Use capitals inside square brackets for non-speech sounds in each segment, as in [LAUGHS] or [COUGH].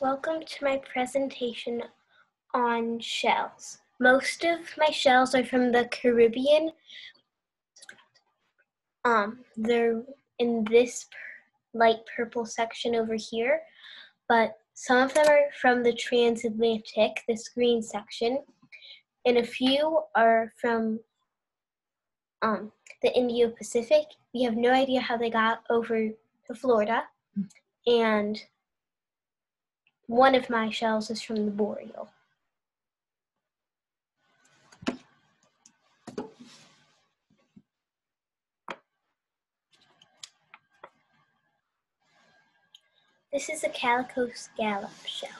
Welcome to my presentation on shells. Most of my shells are from the Caribbean. Um, they're in this light purple section over here, but some of them are from the transatlantic, this green section, and a few are from um, the Indo-Pacific. We have no idea how they got over to Florida, and one of my shells is from the boreal. This is a calico scallop shell.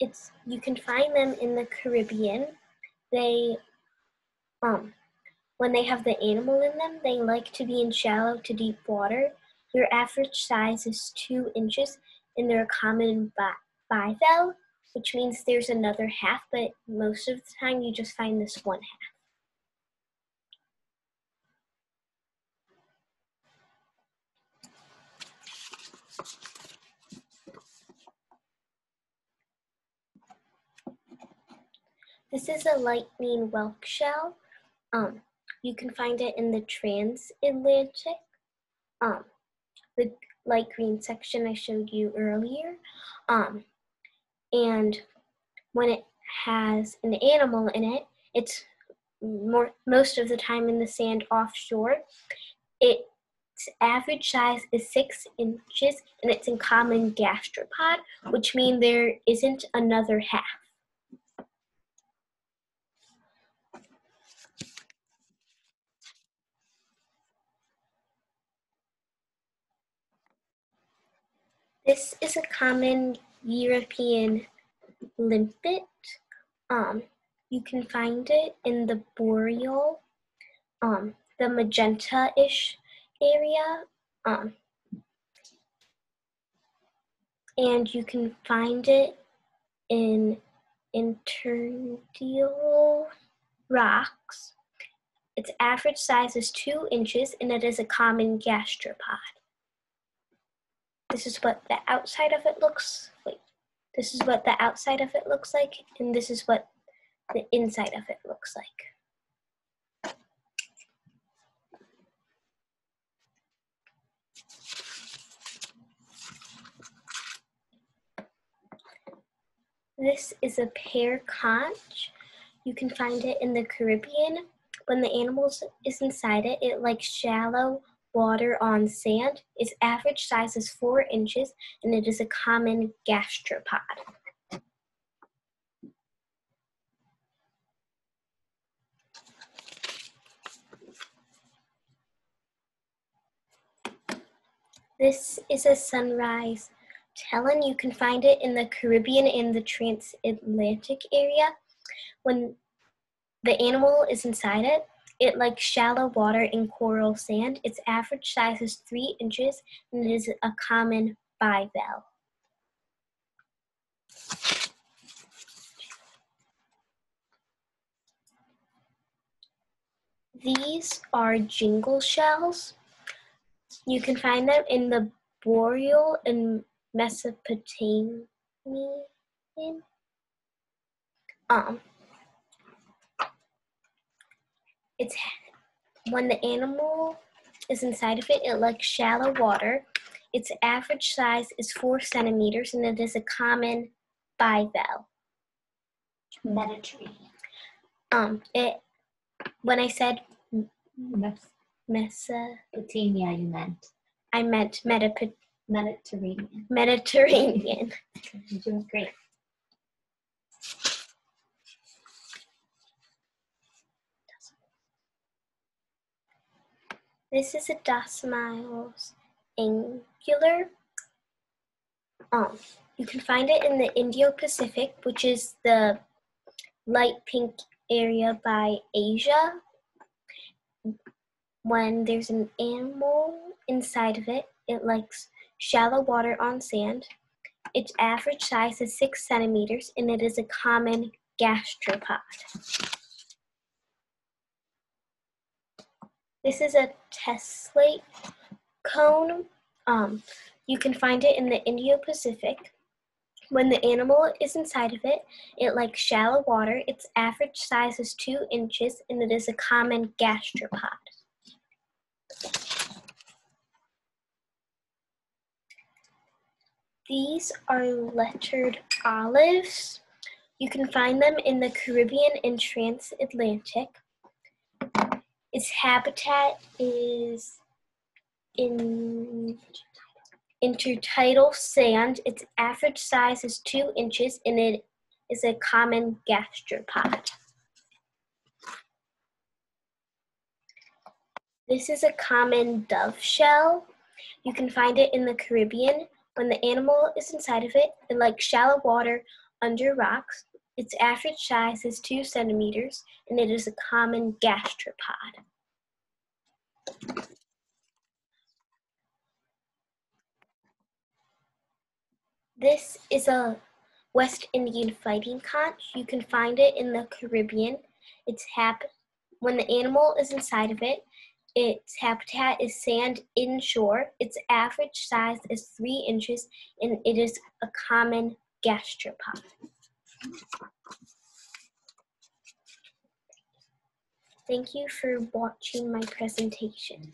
It's you can find them in the Caribbean. They um when they have the animal in them, they like to be in shallow to deep water. Their average size is two inches and they're a common bi- bivalve, which means there's another half, but most of the time you just find this one half. This is a lightning whelk shell. Um, you can find it in the transatlantic, um, the light green section I showed you earlier. Um, and when it has an animal in it, it's more most of the time in the sand offshore. Its average size is six inches, and it's in common gastropod, which means there isn't another half. This is a common European limpet. Um, you can find it in the boreal, um, the magenta-ish area. Um, and you can find it in intertidal rocks. Its average size is two inches and it is a common gastropod. This is what the outside of it looks wait. This is what the outside of it looks like, and this is what the inside of it looks like. This is a pear conch. You can find it in the Caribbean. When the animal is inside it, it likes shallow water on sand. Its average size is 4 inches and it is a common gastropod. This is a sunrise tellin. You can find it in the Caribbean and the transatlantic area. When the animal is inside it, it likes shallow water and coral sand. Its average size is three inches and it is a common bivalve. These are jingle shells. You can find them in the boreal and Mesopotamian. Um, it's when the animal is inside of it, it likes shallow water. Its average size is four centimeters, and it is a common bivalve. Mediterranean. Um, it when I said Mes- Mesopotamia, you meant. I meant Metap- Mediterranean. Mediterranean. [LAUGHS] You're doing great. This is a Dasmiles angular. Um, you can find it in the Indo-Pacific, which is the light pink area by Asia. When there's an animal inside of it, it likes shallow water on sand. Its average size is six centimeters, and it is a common gastropod. This is a tessellate cone. Um, you can find it in the Indo-Pacific. When the animal is inside of it, it likes shallow water. Its average size is two inches and it is a common gastropod. These are lettered olives. You can find them in the Caribbean and transatlantic. Its habitat is in intertidal sand. Its average size is two inches and it is a common gastropod. This is a common dove shell. You can find it in the Caribbean. When the animal is inside of it, it likes shallow water under rocks. Its average size is two centimeters and it is a common gastropod. This is a West Indian fighting conch. You can find it in the Caribbean. Its hap- when the animal is inside of it, its habitat is sand inshore. Its average size is three inches and it is a common gastropod. Thank you for watching my presentation.